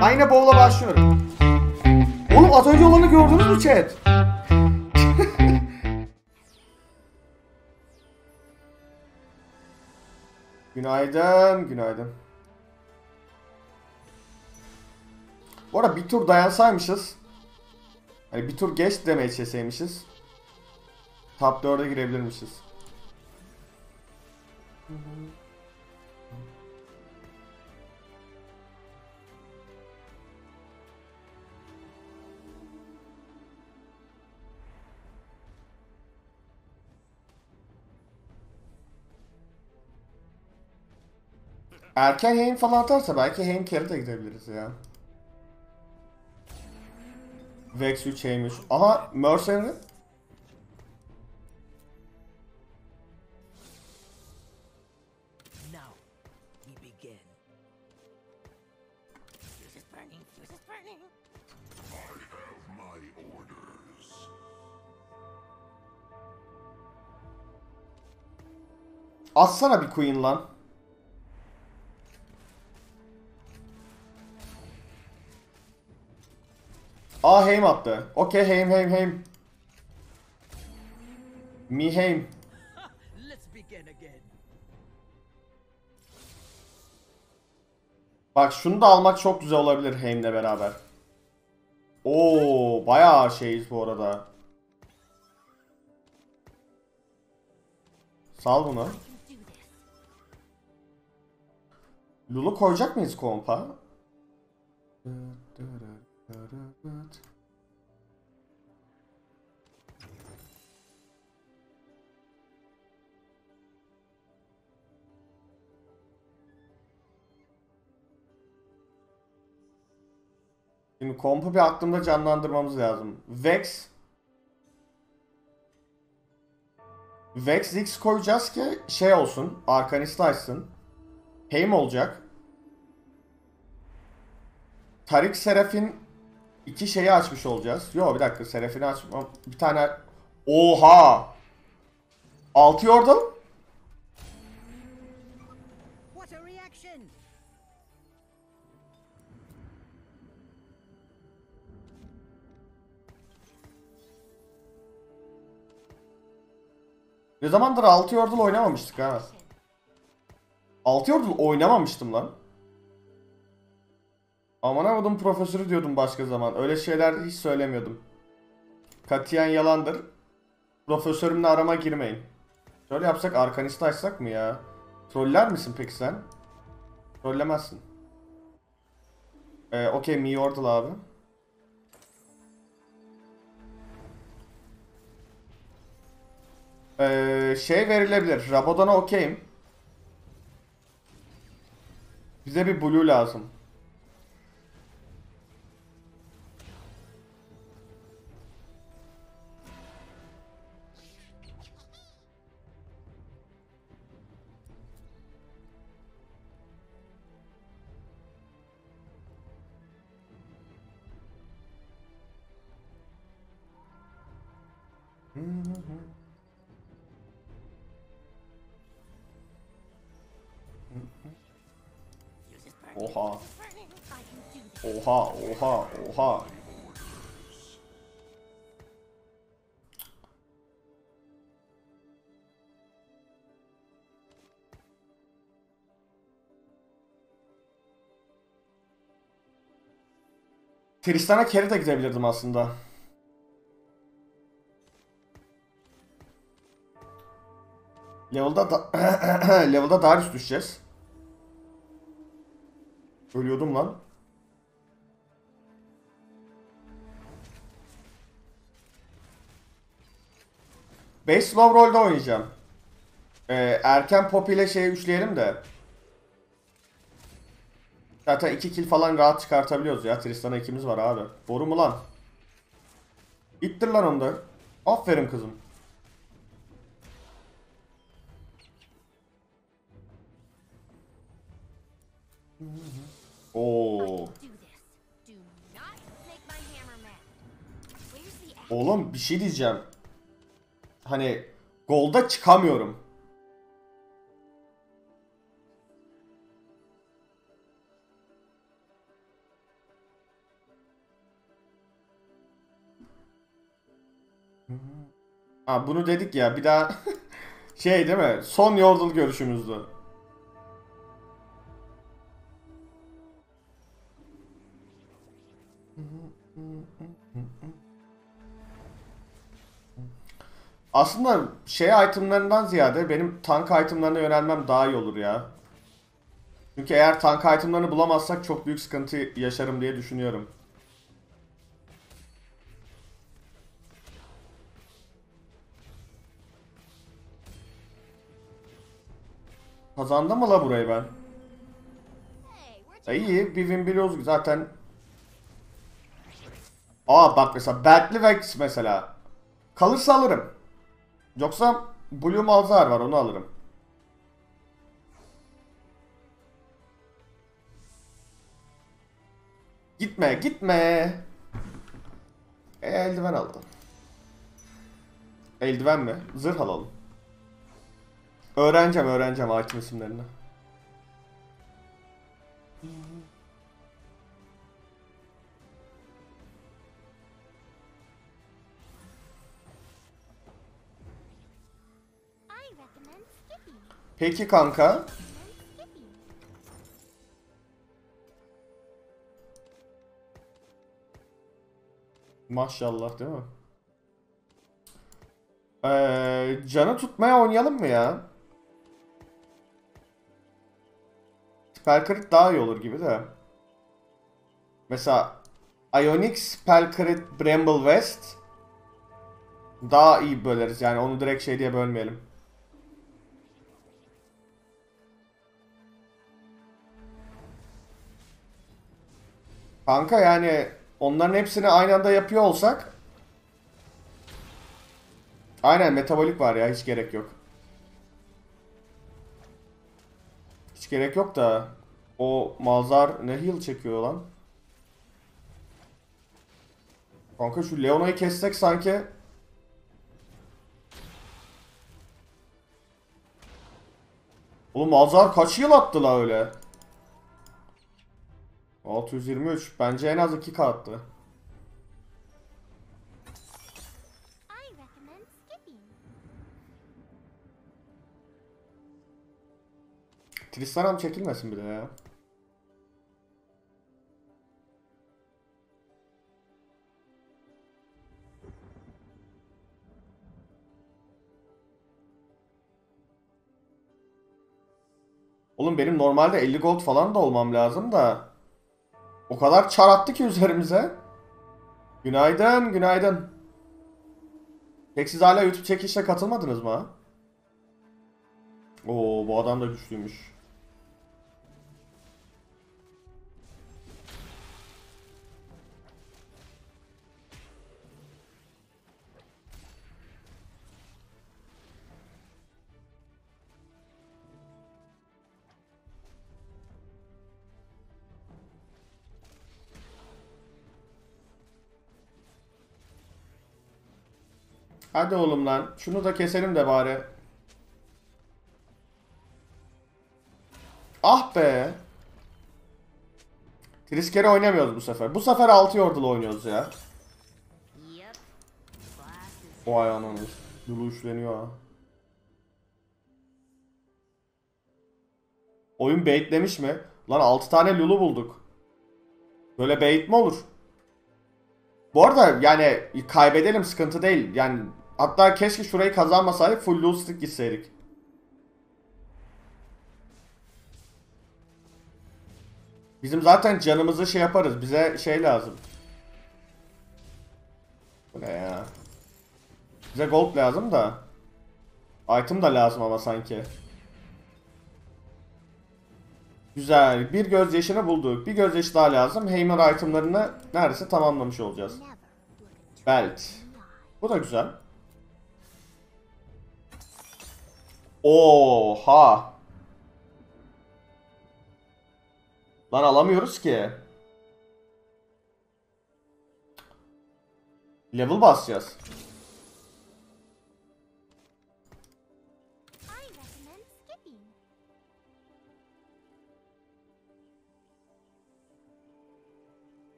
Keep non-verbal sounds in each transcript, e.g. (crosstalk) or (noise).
Ben yine bowl'a başlıyorum. Oğlum az önce olanı gördünüz mü chat? (laughs) günaydın, günaydın. Bu arada bir tur dayansaymışız. Hani bir tur geç demeye çeseymişiz. Top 4'e girebilirmişiz. Erken yayın falan atarsa belki Heim carry de gidebiliriz ya. Vex 3 Heim 3. Aha Mercenary. Now we begin. Fuse is burning, fuse is burning. My orders. Atsana bir queen lan. Aa Heim attı. Okey Heim Heim Heim. Mi Heim. Bak şunu da almak çok güzel olabilir Heim'le beraber. Oo, bayağı şeyiz bu arada. Sal bunu. Lulu koyacak mıyız kompa? Şimdi kompu bir aklımda canlandırmamız lazım. Vex Vex X koyacağız ki şey olsun, Arcanist açsın. Heim olacak. Tarik Serafin iki şeyi açmış olacağız. Yo bir dakika Serafin'i açma. Bir tane... Oha! Altı reaction! Ne zamandır 6 Yordle oynamamıştık ha. 6 Yordle oynamamıştım lan. Aman avudum profesörü diyordum başka zaman. Öyle şeyler hiç söylemiyordum. Katiyen yalandır. Profesörümle arama girmeyin. Şöyle yapsak arkanist açsak mı ya? Troller misin peki sen? Trollemezsin. Ee, okey Mi abi. Ee, şey verilebilir. Rabadon'a okeyim. Bize bir blue lazım. Tristan'a carry de gidebilirdim aslında. Level'da da (clears throat) Level'da Darius düşeceğiz. Ölüyordum lan. Base slow roll'da oynayacağım. Ee, erken pop ile şeyi üçleyelim de. Zaten 2 kill falan rahat çıkartabiliyoruz ya. Tristan'a ikimiz var abi. Boru mu lan? İttir lan onu da. Aferin kızım. Oo. Oğlum bir şey diyeceğim. Hani golda çıkamıyorum. Ha bunu dedik ya bir daha (laughs) şey değil mi? Son yordle görüşümüzdü. Aslında şey itemlarından ziyade benim tank itemlarına yönelmem daha iyi olur ya. Çünkü eğer tank itemlarını bulamazsak çok büyük sıkıntı yaşarım diye düşünüyorum. Kazandım mı la burayı ben? E iyi, bir win biliyoruz zaten. Aa bak mesela Bentley Vex mesela. Kalırsa alırım. Yoksa Blue Malzar var onu alırım. Gitme gitme. E, eldiven aldım. Eldiven mi? Zırh alalım. Öğreneceğim öğreneceğim item isimlerini. Peki kanka. Maşallah değil mi? Ee, canı tutmaya oynayalım mı ya? Spellcrit daha iyi olur gibi de. Mesela Ionic Spellcrit Bramble West daha iyi böleriz yani onu direkt şey diye bölmeyelim. Kanka yani onların hepsini aynı anda yapıyor olsak Aynen metabolik var ya hiç gerek yok. Gerek yok da o Malzar ne heal çekiyor lan? Kanka şu Leona'yı kessek sanki Oğlum Malzar kaç yıl attı la öyle? 623 bence en az 2 attı. Tristana'm çekilmesin bir de ya. Oğlum benim normalde 50 gold falan da olmam lazım da. O kadar çar attı ki üzerimize. Günaydın, günaydın. Peki siz hala YouTube çekişine katılmadınız mı? Oo bu adam da güçlüymüş. Hadi oğlum lan. Şunu da keselim de bari. Ah be. Triskeri oynamıyoruz bu sefer. Bu sefer 6 yordle oynuyoruz ya. O ayağınız. Lulu üçleniyor ha. Oyun baitlemiş mi? Lan 6 tane Lulu bulduk. Böyle bait mi olur? Bu arada yani kaybedelim sıkıntı değil. Yani hatta keşke şurayı kazanmasaydık full Lulu stick gitseydik. Bizim zaten canımızı şey yaparız. Bize şey lazım. Bu ne ya? Bize gold lazım da. Item da lazım ama sanki. Güzel. Bir gözyaşını bulduk. Bir gözyaşı daha lazım. Hammer itemlarını neredeyse tamamlamış olacağız. Belt. Bu da güzel. Oha. Lan alamıyoruz ki. Level basacağız.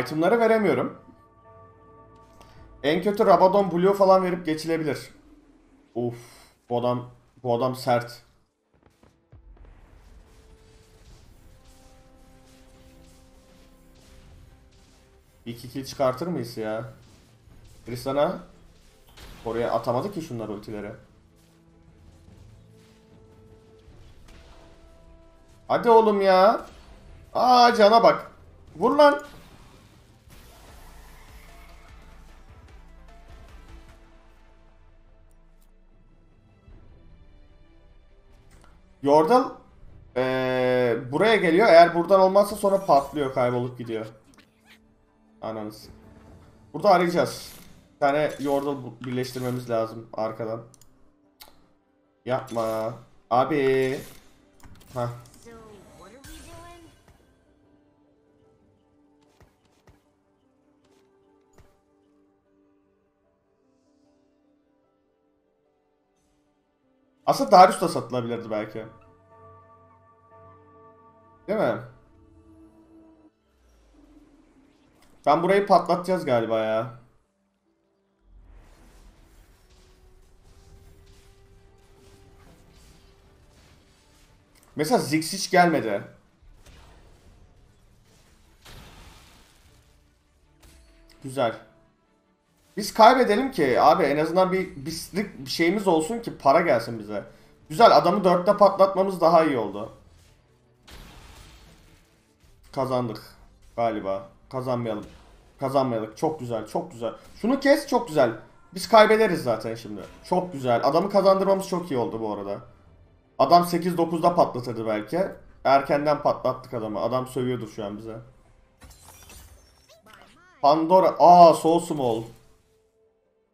Itemları veremiyorum. En kötü Rabadon Blue falan verip geçilebilir. Uf, bu adam bu adam sert. Bir iki çıkartır mıyız ya? Tristan'a oraya atamadı ki şunlar ultileri. Hadi oğlum ya. Aa cana bak. Vur lan. Yordle eee, buraya geliyor. Eğer buradan olmazsa sonra patlıyor, kaybolup gidiyor. Ananız. Burada arayacağız. Bir tane Yordle birleştirmemiz lazım arkadan. Yapma. Abi. Hah. Aslında Darius da satılabilirdi belki. Değil mi? Ben burayı patlatacağız galiba ya. Mesela Ziggs hiç gelmedi. Güzel. Biz kaybedelim ki abi en azından bir, bir, bir şeyimiz olsun ki para gelsin bize. Güzel adamı dörtte patlatmamız daha iyi oldu. Kazandık galiba. Kazanmayalım. Kazanmayalım. Çok güzel çok güzel. Şunu kes çok güzel. Biz kaybederiz zaten şimdi. Çok güzel. Adamı kazandırmamız çok iyi oldu bu arada. Adam 8-9'da patlatırdı belki. Erkenden patlattık adamı. Adam sövüyordur şu an bize. Pandora. Aa Soul Small.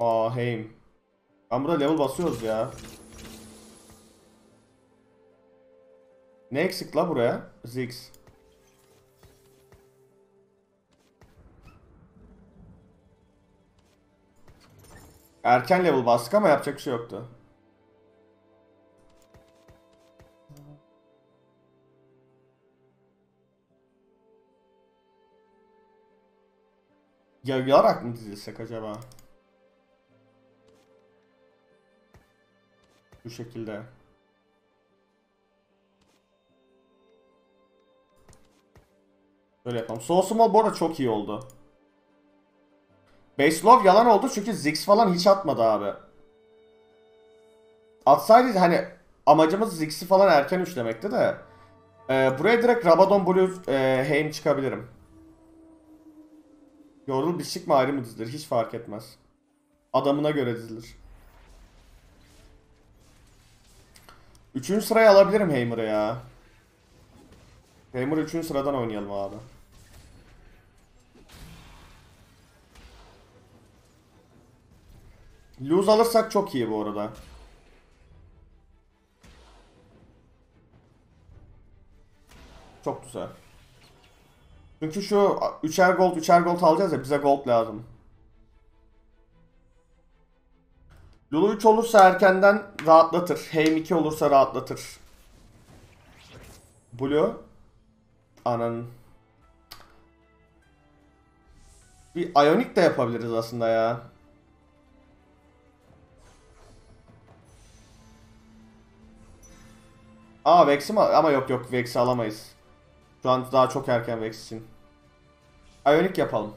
Aa Heim. Ben burada level basıyoruz ya. Ne eksik la buraya? Ziggs. Erken level bastık ama yapacak bir şey yoktu. Yararak mı dizilsek acaba? Bu şekilde. Böyle yapalım. Small bu arada çok iyi oldu. Base Love yalan oldu çünkü Ziggs falan hiç atmadı abi. Atsaydı hani amacımız Ziggs'i falan erken üçlemekti de. Ee, buraya direkt Rabadon Blue e, Heim çıkabilirim. Yordle biçik mi ayrı mı dizilir hiç fark etmez. Adamına göre dizilir. Üçüncü sırayı alabilirim Heimer'ı ya. Heimer'ı üçüncü sıradan oynayalım abi. Lose alırsak çok iyi bu arada. Çok güzel. Çünkü şu üçer gold, üçer gold alacağız ya bize gold lazım. Lulu 3 olursa erkenden rahatlatır. Heim 2 olursa rahatlatır. Blue. Anan. Bir Ionic de yapabiliriz aslında ya. Aa Vex'i? Ama yok yok Vex'i alamayız. Şu an daha çok erken Vex için. Ionic yapalım.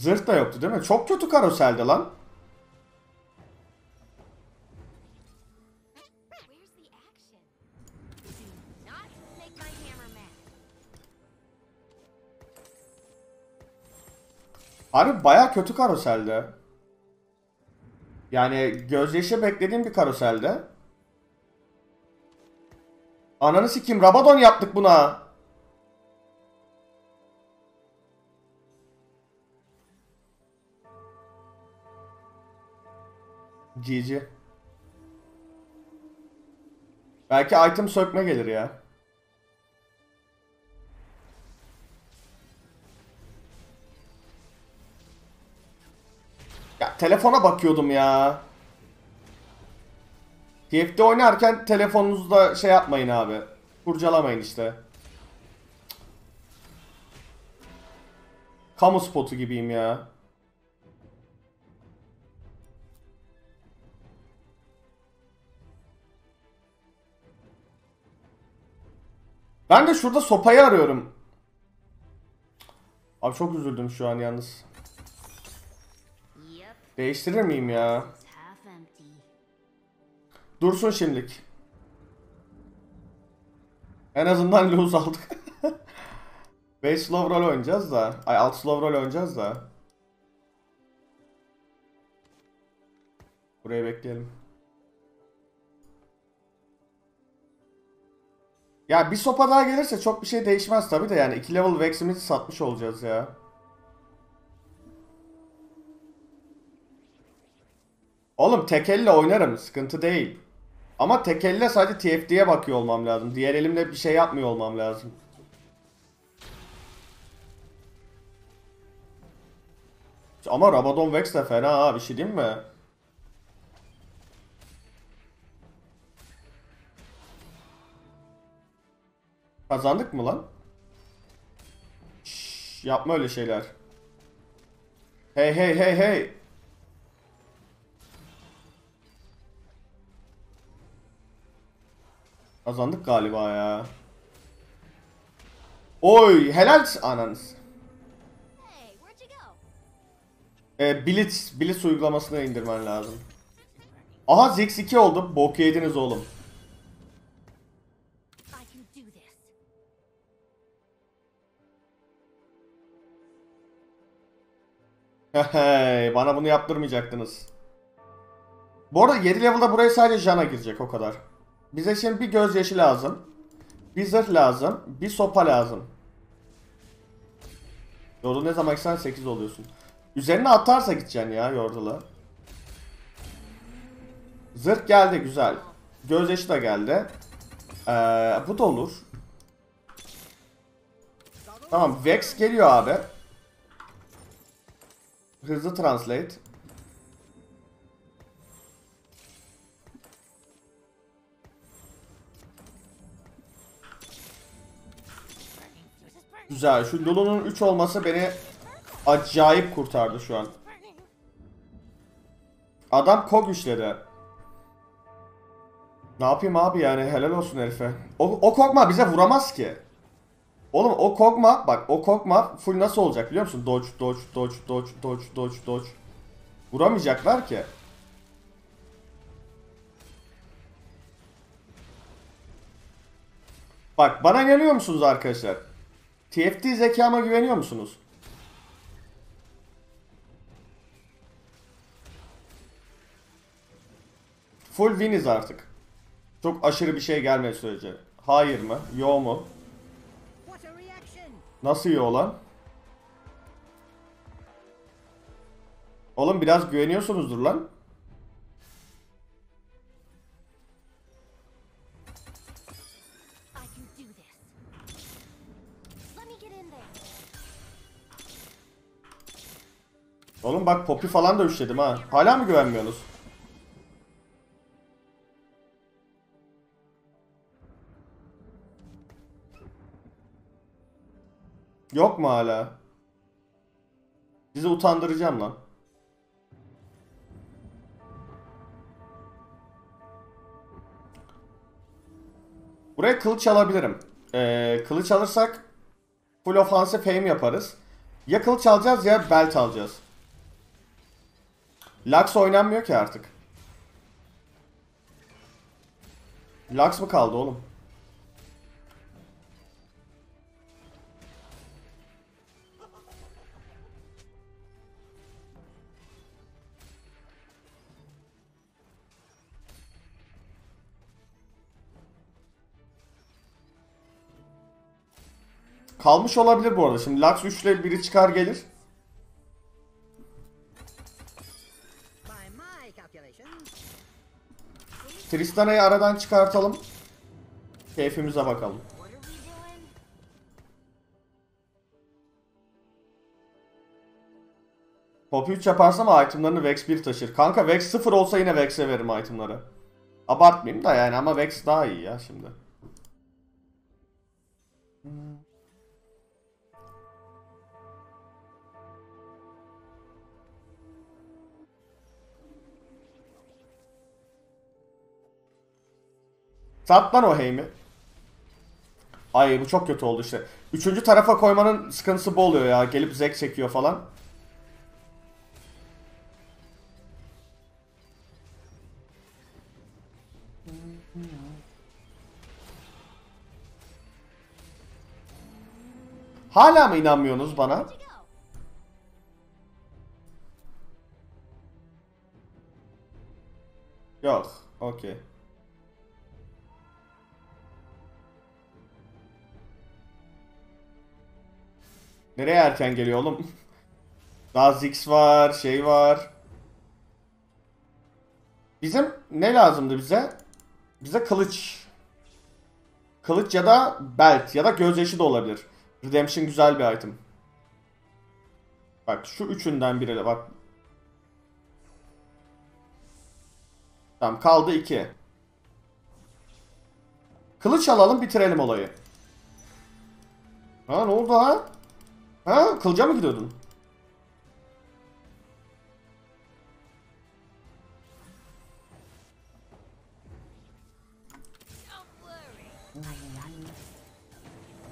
Zırh da yoktu değil mi? Çok kötü karoselde lan. Harbi baya kötü karoselde. Yani gözyaşı beklediğim bir karoselde. Ananı sikim Rabadon yaptık buna. GG. Belki item sökme gelir ya. Ya telefona bakıyordum ya. TFT oynarken telefonunuzda şey yapmayın abi. Kurcalamayın işte. Kamu spotu gibiyim ya. Ben de şurada sopayı arıyorum. Abi çok üzüldüm şu an yalnız. Değiştirir miyim ya? Dursun şimdilik. En azından lose aldık. (laughs) 5 slow roll oynayacağız da. Ay 6 slow roll oynayacağız da. Buraya bekleyelim. Ya bir sopa daha gelirse çok bir şey değişmez tabi de yani 2 level Vex'imizi satmış olacağız ya. Oğlum tek elle oynarım sıkıntı değil. Ama tek elle sadece TFT'ye bakıyor olmam lazım. Diğer elimle bir şey yapmıyor olmam lazım. Ama Rabadon Vex de fena ha bir şey diyeyim mi? Kazandık mı lan? Şşş, yapma öyle şeyler. Hey hey hey hey. Kazandık galiba ya. Oy helal ananız. Ee, Blitz, Blitz uygulamasını indirmen lazım. Aha Zix 2 oldu. Bok yediniz oğlum. Bana bunu yaptırmayacaktınız. Bu arada 7 level'da buraya sadece Jana girecek o kadar. Bize şimdi bir gözyaşı lazım. Bir zırh lazım. Bir sopa lazım. Yordle ne zaman gitsen 8 oluyorsun. Üzerine atarsa gideceksin ya Yordle'a. Zırh geldi güzel. Gözyaşı da geldi. Ee, bu da olur. Tamam Vex geliyor abi. Hızlı translate. Güzel. Şu Lulu'nun 3 olması beni acayip kurtardı şu an. Adam kog işledi. Ne yapayım abi yani helal olsun herife. O, o kokma bize vuramaz ki. Oğlum o kokma bak o kokma full nasıl olacak biliyor musun? Dodge dodge dodge dodge dodge dodge dodge. Vuramayacaklar ki. Bak bana inanıyor musunuz arkadaşlar? TFT zekama güveniyor musunuz? Full winiz artık. Çok aşırı bir şey gelmedi sürece. Hayır mı? Yo mu? Nasıl yo lan? Oğlum biraz güveniyorsunuzdur lan. Oğlum bak Poppy falan da üşledim ha. Hala mı güvenmiyorsunuz? Yok mu hala? Sizi utandıracağım lan. Buraya kılıç alabilirim. Ee, kılıç alırsak full offensive aim yaparız. Ya kılıç alacağız ya belt alacağız. Lux oynanmıyor ki artık. Lux mı kaldı oğlum? Kalmış olabilir bu arada. Şimdi Lux 3 ile biri çıkar gelir. Tristana'yı aradan çıkartalım. Keyfimize bakalım. Pop 3 yaparsam itemlarını Vex 1 taşır. Kanka Vex 0 olsa yine Vex'e veririm itemları. Abartmayayım da yani ama Vex daha iyi ya şimdi. Sat o Heim'i. Ay bu çok kötü oldu işte. Üçüncü tarafa koymanın sıkıntısı bu oluyor ya. Gelip zek çekiyor falan. Hala mı inanmıyorsunuz bana? Yok. Okey. Nereye erken geliyor oğlum? (laughs) Daha Ziggs var, şey var. Bizim ne lazımdı bize? Bize kılıç. Kılıç ya da belt ya da gözyaşı da olabilir. Redemption güzel bir item. Bak şu üçünden biri bak. Tamam kaldı iki. Kılıç alalım bitirelim olayı. Ha ne oldu ha? Ha kılıca mı gidiyordun?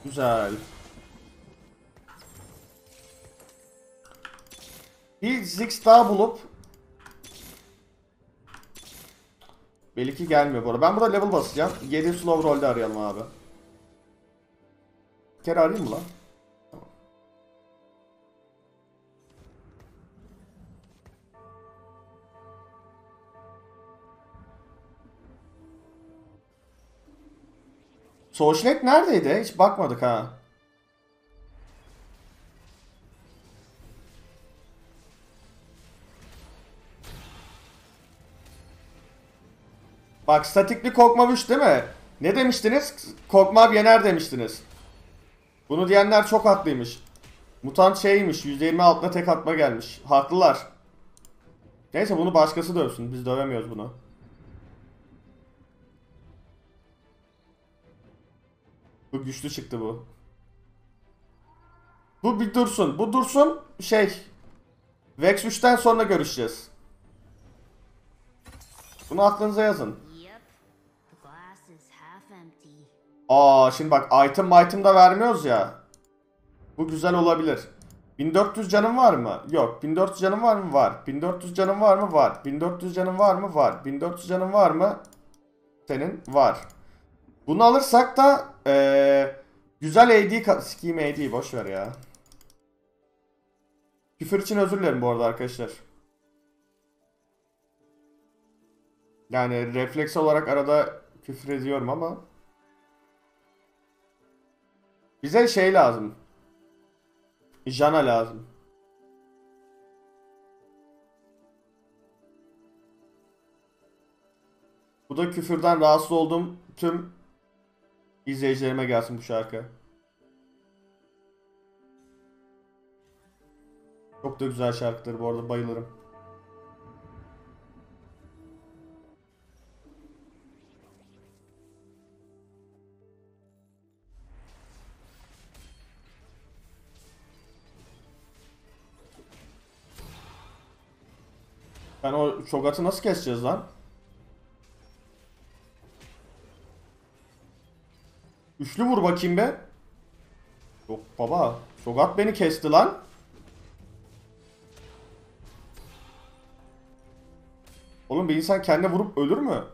Güzel. Bir Ziggs daha bulup Belki gelmiyor bu arada. Ben burada level basacağım. 7 slow roll'de arayalım abi. Bir kere arayayım mı lan? Soulshlake neredeydi? Hiç bakmadık ha. Bak statikli kokmamış değil mi? Ne demiştiniz? Kokmab yener demiştiniz. Bunu diyenler çok haklıymış. Mutant şeymiş. %20 altına tek atma gelmiş. Haklılar. Neyse bunu başkası dövsün. Biz dövemiyoruz bunu. Bu güçlü çıktı bu. Bu bir dursun. Bu dursun. Şey. Vex 3'ten sonra görüşeceğiz. Bunu aklınıza yazın. Aa şimdi bak item item da vermiyoruz ya. Bu güzel olabilir. 1400 canın var mı? Yok. 1400 canın var mı? Var. 1400 canın var mı? Var. 1400 canın var mı? Var. 1400 canın var mı? Senin var. Bunu alırsak da eee güzel AD Sikiyim AD boş ver ya. Küfür için özür dilerim bu arada arkadaşlar. Yani refleks olarak arada küfür ediyorum ama bize şey lazım. Jana lazım. Bu da küfürden rahatsız olduğum tüm izleyicilerime gelsin bu şarkı. Çok da güzel şarkıdır bu arada bayılırım. Ben o çogatı nasıl keseceğiz lan? Üçlü vur bakayım be. Yok baba. Çogat beni kesti lan. Oğlum bir insan kendine vurup ölür mü?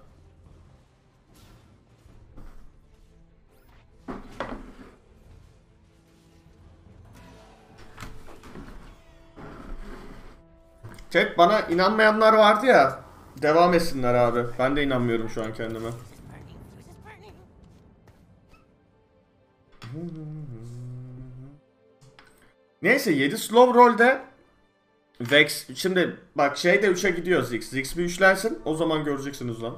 Chat bana inanmayanlar vardı ya. Devam etsinler abi. Ben de inanmıyorum şu an kendime. Neyse 7 slow roll'de Vex şimdi bak şey de 3'e gidiyor Ziggs. Ziggs bir üçlensin o zaman göreceksiniz lan.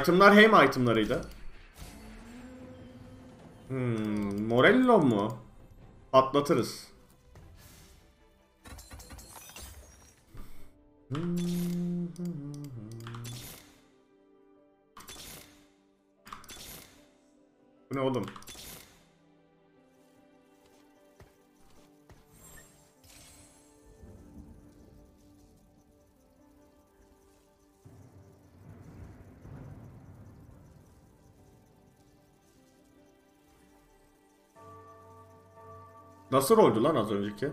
Itemlar hem itemlarıydı. Hmm, Morello mu? Atlatırız. Bu ne oğlum? Nasıl roldü lan az önceki?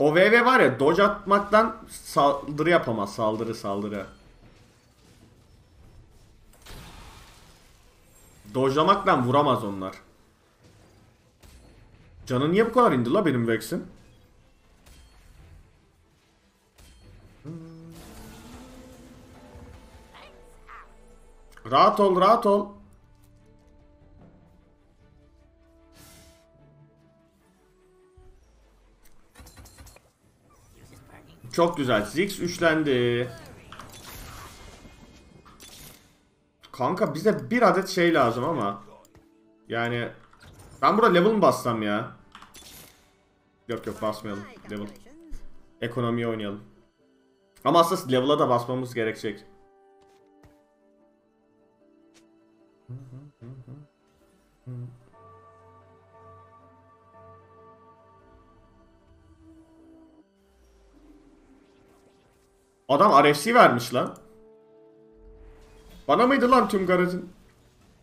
O VV var ya dodge atmaktan saldırı yapamaz. Saldırı saldırı. Dojlamaktan vuramaz onlar. Canı niye bu kadar indi la benim Vex'in? Rahat ol, rahat ol. Çok güzel. Ziggs üçlendi. Kanka bize bir adet şey lazım ama. Yani ben burada level mi bassam ya? Yok yok basmayalım. Level. Ekonomiye oynayalım. Ama aslında level'a da basmamız gerekecek. Adam RFC vermiş lan. Bana mıydı lan tüm garajın?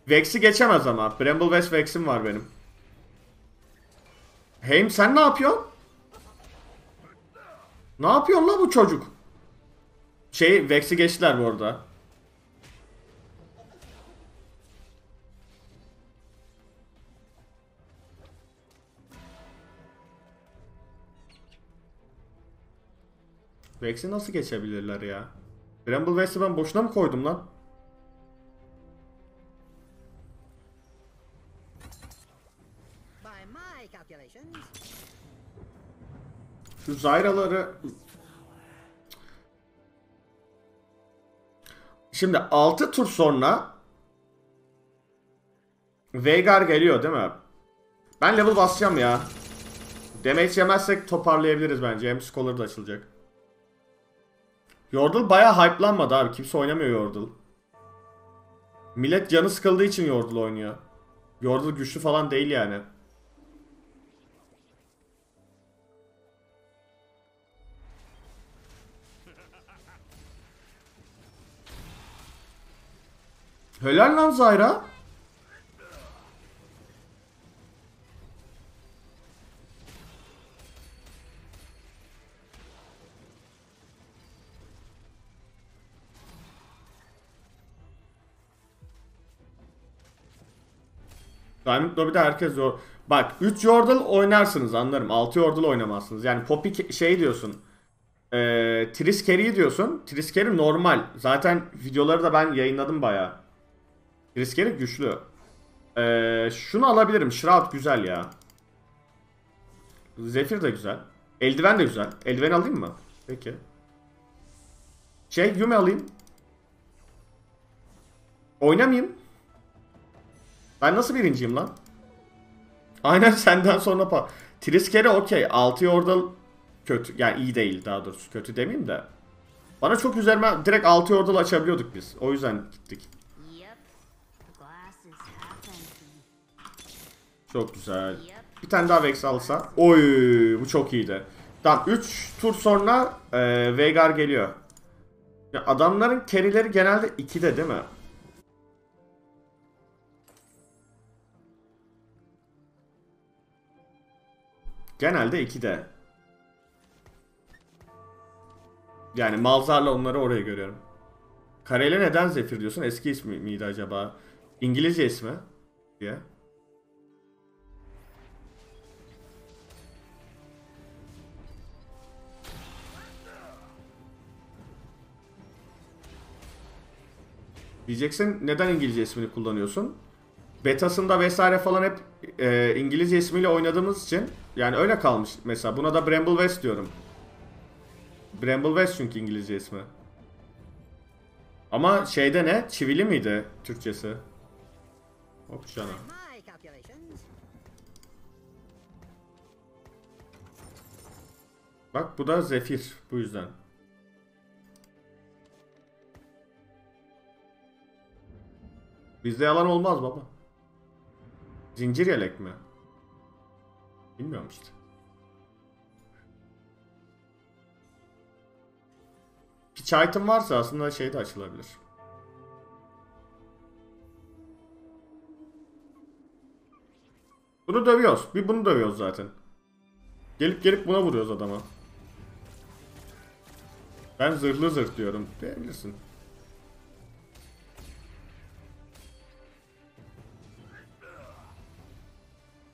Vex'i geçemez ama. Bramble West Vex'im var benim. Heim sen ne yapıyorsun? Ne yapıyorsun la bu çocuk? Şey Vex'i geçtiler bu arada. Vex'i nasıl geçebilirler ya? Bramble West'i ben boşuna mı koydum lan? Şu Zyra'ları... Şimdi 6 tur sonra Veigar geliyor değil mi? Ben level basacağım ya. Damage yemezsek toparlayabiliriz bence. Hem Scholar da açılacak. Yordle bayağı hype'lanmadı abi. Kimse oynamıyor Yordle. Millet canı sıkıldığı için Yordle oynuyor. Yordle güçlü falan değil yani. Helal lan Zyra. Diamond Lobby'de herkes zor. Bak 3 Yordle oynarsınız anlarım. 6 Yordle oynamazsınız. Yani Poppy şey diyorsun. Eee Tris Carry diyorsun. Tris Carry normal. Zaten videoları da ben yayınladım bayağı. Tris Carry güçlü. Eee şunu alabilirim. Shroud güzel ya. Zephyr de güzel. Eldiven de güzel. Eldiven alayım mı? Peki. Şey Yume alayım. Oynamayayım. Ben nasıl birinciyim lan? Aynen (laughs) senden sonra pa. Triskere okey. 6 Yordle kötü. Yani iyi değil daha doğrusu. Kötü demeyeyim de. Bana çok üzerime direkt 6 Yordle açabiliyorduk biz. O yüzden gittik. Çok güzel. Bir tane daha Vex alsa. Oy bu çok iyiydi. Tamam 3 tur sonra e, Veigar geliyor. Ya adamların carry'leri genelde 2'de değil mi? Genelde 2'de. Yani Malzar'la onları oraya görüyorum. Karele neden Zephyr diyorsun? Eski ismi miydi acaba? İngilizce ismi diye. Diyeceksin neden İngilizce ismini kullanıyorsun? Betasında vesaire falan hep e, İngilizce ismiyle oynadığımız için yani öyle kalmış mesela. Buna da Bramble West diyorum. Bramble West çünkü İngilizce ismi. Ama şeyde ne? Çivili miydi Türkçesi? Hop calculations, Bak bu da Zefir bu yüzden. Bizde yalan olmaz baba. Zincir yelek mi? Bilmiyorum işte. Hiç item varsa aslında şey de açılabilir. Bunu dövüyoruz. Bir bunu dövüyoruz zaten. Gelip gelip buna vuruyoruz adama. Ben zırhlı zırh diyorum. Diyebilirsin.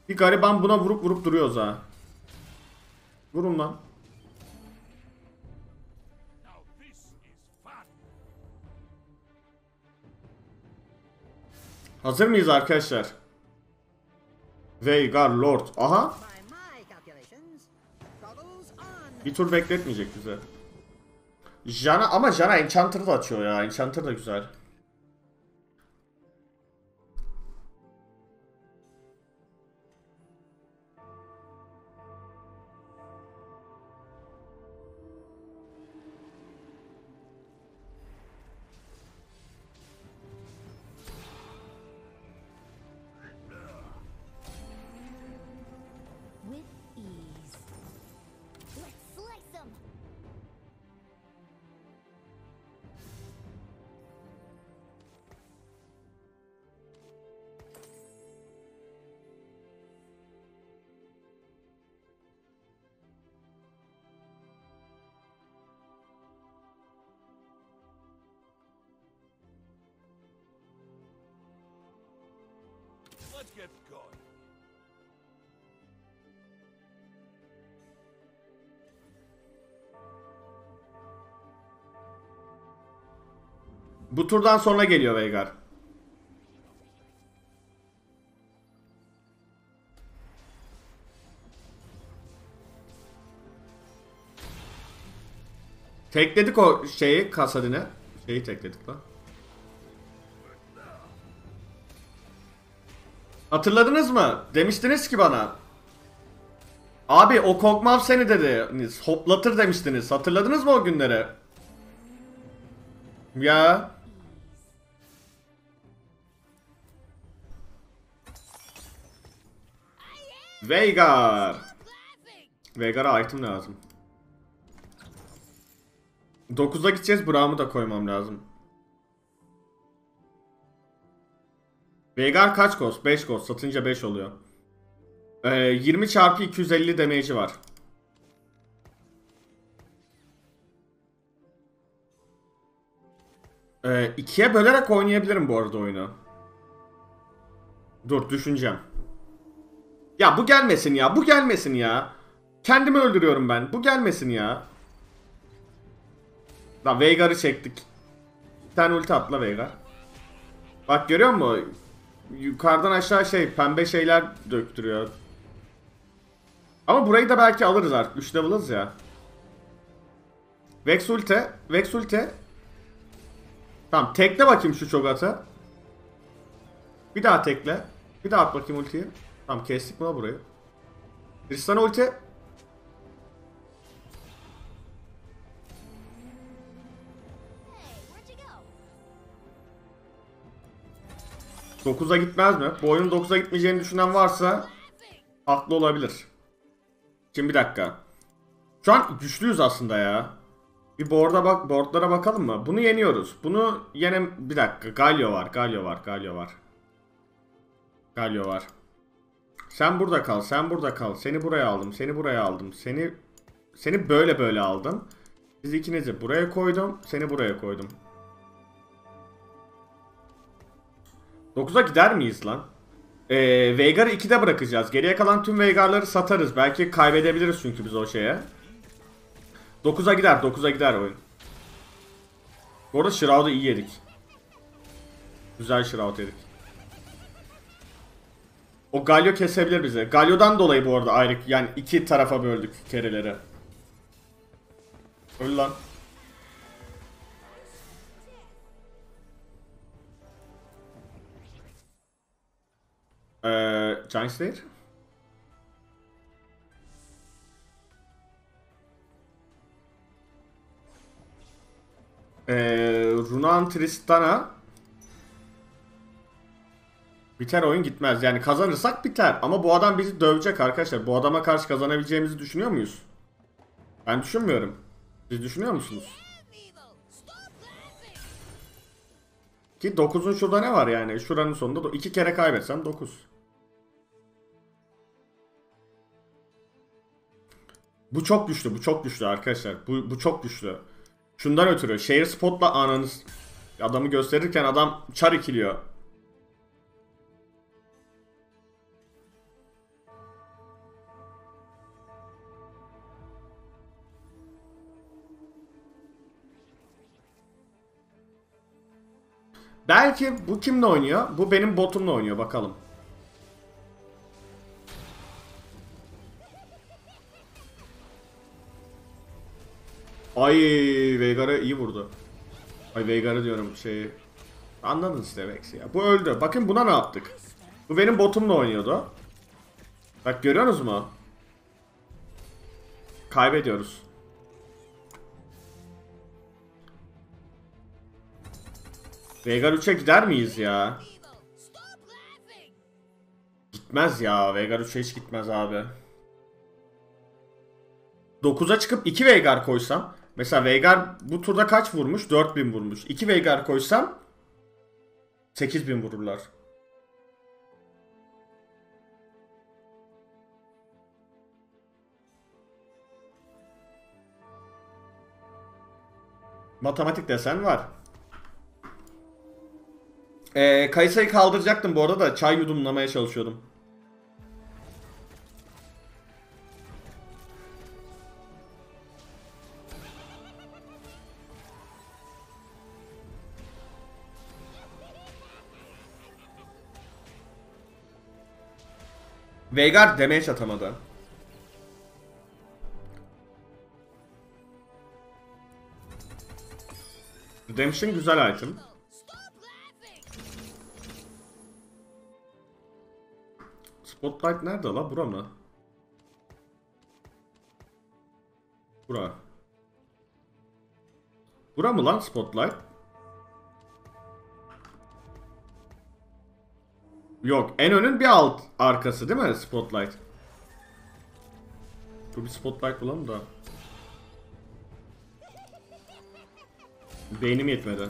Bir gariban buna vurup vurup duruyoruz ha. Vurun lan. Hazır mıyız arkadaşlar? Veigar Lord. Aha. Bir tur bekletmeyecek bize. Jana ama Jana Enchanter da açıyor ya. Enchanter da güzel. Let's get going. Bu turdan sonra geliyor Veigar. Tekledik o şeyi kasadine. Şeyi tekledik lan. Hatırladınız mı? Demiştiniz ki bana. Abi o kokmav seni dediniz. Hoplatır demiştiniz. Hatırladınız mı o günleri? Ya. Veigar. Veigar'a item lazım. 9'a gideceğiz. Braum'u da koymam lazım. Veigar kaç ghost? 5 ghost. Satınca 5 oluyor. Ee, 20 çarpı 250 damage'i var. Ee, ikiye bölerek oynayabilirim bu arada oyunu. Dur düşüneceğim. Ya bu gelmesin ya. Bu gelmesin ya. Kendimi öldürüyorum ben. Bu gelmesin ya. Lan Veigar'ı çektik. Bir tane ulti atla Veigar. Bak görüyor musun? Yukarıdan aşağı şey pembe şeyler döktürüyor. Ama burayı da belki alırız artık. 3 level'ız ya. Vex ulti. Vex ulti. Tamam tekle bakayım şu çogatı. Bir daha tekle. Bir daha at bakayım ultiyi. Tamam kestik la burayı? Tristan ulti. 9'a gitmez mi? Bu oyunun 9'a gitmeyeceğini düşünen varsa haklı olabilir. Şimdi bir dakika. Şu an güçlüyüz aslında ya. Bir board'a bak, board'lara bakalım mı? Bunu yeniyoruz. Bunu yene bir dakika. Galio var, Galio var, Galio var. Galio var. Sen burada kal, sen burada kal. Seni buraya aldım, seni buraya aldım. Seni seni böyle böyle aldım. Siz ikinizi buraya koydum, seni buraya koydum. 9'a gider miyiz lan? Ee, Veigar'ı 2'de bırakacağız. Geriye kalan tüm Veigar'ları satarız. Belki kaybedebiliriz çünkü biz o şeye. 9'a gider, 9'a gider oyun. Bu arada Shroud'u iyi yedik. Güzel Shroud yedik. O Galio kesebilir bizi. Galio'dan dolayı bu arada ayrı yani iki tarafa böldük kereleri. Öl lan. Giant Slayer. Ee, Runan Tristana Biter oyun gitmez. Yani kazanırsak biter. Ama bu adam bizi dövecek arkadaşlar. Bu adama karşı kazanabileceğimizi düşünüyor muyuz? Ben düşünmüyorum. Siz düşünüyor musunuz? Ki 9'un şurada ne var yani? Şuranın sonunda 2 kere kaybetsem 9. Bu çok güçlü, bu çok güçlü arkadaşlar. Bu, bu çok güçlü. Şundan ötürü şehir spotla ananız adamı gösterirken adam çar ikiliyor. Belki bu kimle oynuyor? Bu benim botumla oynuyor bakalım. Ay Veigar'ı iyi vurdu. Ay Veigar'ı diyorum şeyi. Anladın işte Vex ya. Bu öldü. Bakın buna ne yaptık. Bu benim botumla oynuyordu. Bak görüyorsunuz mu? Kaybediyoruz. Veigar 3'e gider miyiz ya? Gitmez ya. Veigar 3'e hiç gitmez abi. 9'a çıkıp 2 Veigar koysam. Mesela Veigar bu turda kaç vurmuş? 4000 vurmuş. 2 Veigar koysam 8000 vururlar. Matematik desen var. Ee, Kayısayı kaldıracaktım bu arada da çay yudumlamaya çalışıyordum. Veigar damage atamadı. Redemption güzel item. Spotlight nerede la? Bura mı? Bura. Bura mı lan Spotlight? Yok. En önün bir alt arkası değil mi Spotlight? Dur bir Spotlight bulalım da. Beynim yetmedi.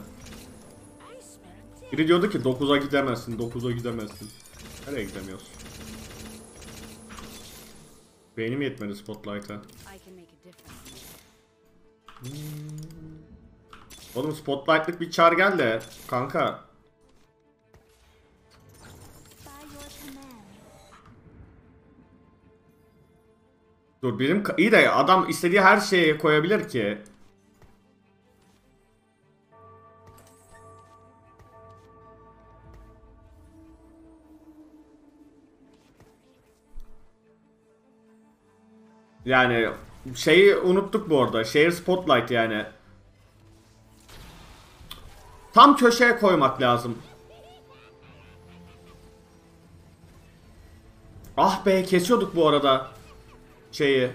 Biri diyordu ki 9'a gidemezsin, 9'a gidemezsin. Nereye gidemiyoruz? Beynim yetmedi Spotlight'a. Oğlum Spotlight'lık bir çar gel de kanka. Dur ka- iyi de adam istediği her şeye koyabilir ki. Yani şeyi unuttuk bu arada. Şehir Spotlight yani. Tam köşeye koymak lazım. Ah be kesiyorduk bu arada şeyi.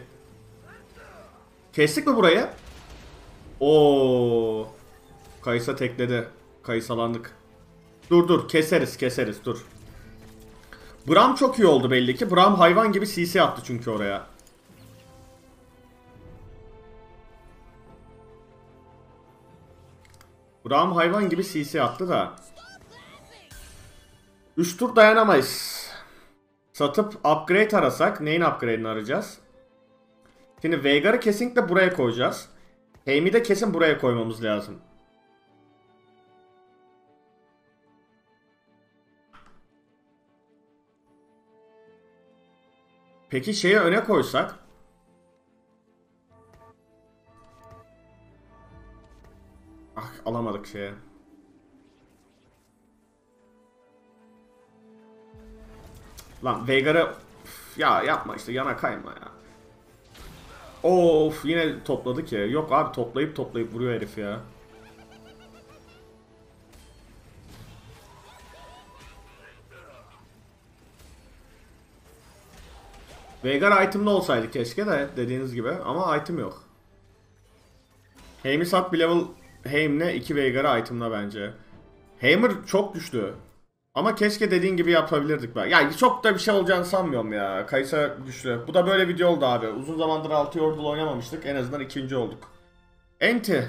Kestik mi burayı? Oo. Kayısa tekledi. Kayısalandık. Dur dur keseriz keseriz dur. Bram çok iyi oldu belli ki. Bram hayvan gibi CC attı çünkü oraya. Bram hayvan gibi CC attı da. 3 tur dayanamayız. Satıp upgrade arasak neyin upgrade'ini arayacağız? Şimdi Veigar'ı kesinlikle buraya koyacağız. Heim'i de kesin buraya koymamız lazım. Peki şeyi öne koysak? Ah alamadık şeye. Lan Veigar'ı ya yapma işte yana kayma ya. Of yine topladı ki. Yok abi toplayıp toplayıp vuruyor herif ya. Veigar item'lı olsaydı keşke de dediğiniz gibi ama item yok. Heim'i sat bir level Heim'le 2 Veigar'ı item'la bence. Heimer çok güçlü. Ama keşke dediğin gibi yapabilirdik ben. Ya çok da bir şey olacağını sanmıyorum ya. Kaysa güçlü. Bu da böyle video oldu abi. Uzun zamandır 6 Yordle oynamamıştık. En azından ikinci olduk. Enti.